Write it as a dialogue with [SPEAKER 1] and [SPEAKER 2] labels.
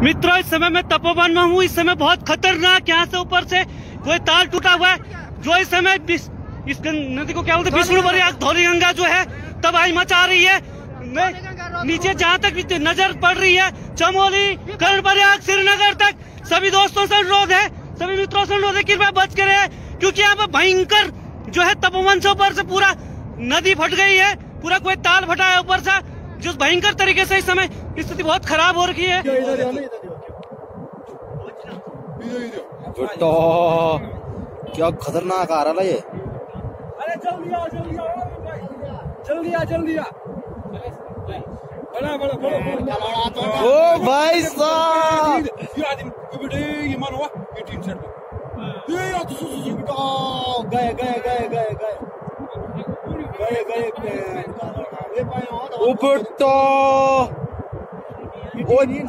[SPEAKER 1] मित्रों इस समय मैं तपोवन में हूँ। इस समय बहुत खतरनाक यहाँ से ऊपर से कोई तार टूटा हुआ है जो इस समय इस नदी को क्या बोलते विष्णु धौली गंगा। जो है तबाही मचा रही है। नीचे जहाँ तक नज़र पड़ रही है चमोली कर्ण प्रयाग श्रीनगर तक सभी दोस्तों से अनुरोध है सभी मित्रों से अनुरोध है कृपया बच कर क्योंकि यहाँ पर भयंकर जो है तपोवन से ऊपर से पूरा नदी फट गई है पूरा कोई ताल फटा है ऊपर जिस भयंकर तरीके से इस समय स्थिति बहुत खराब हो रखी है
[SPEAKER 2] क्या खतरनाक आ रहा है ये
[SPEAKER 3] अरे जल्दी आ जल्दी आ जल्दी आ जल्दी आ
[SPEAKER 2] ओ भाई साहब
[SPEAKER 3] ये मान हुआ ये टीम सेट ये यार तो सुसु सुसु
[SPEAKER 2] गए गए गए गए गए गए गए Упертто! Один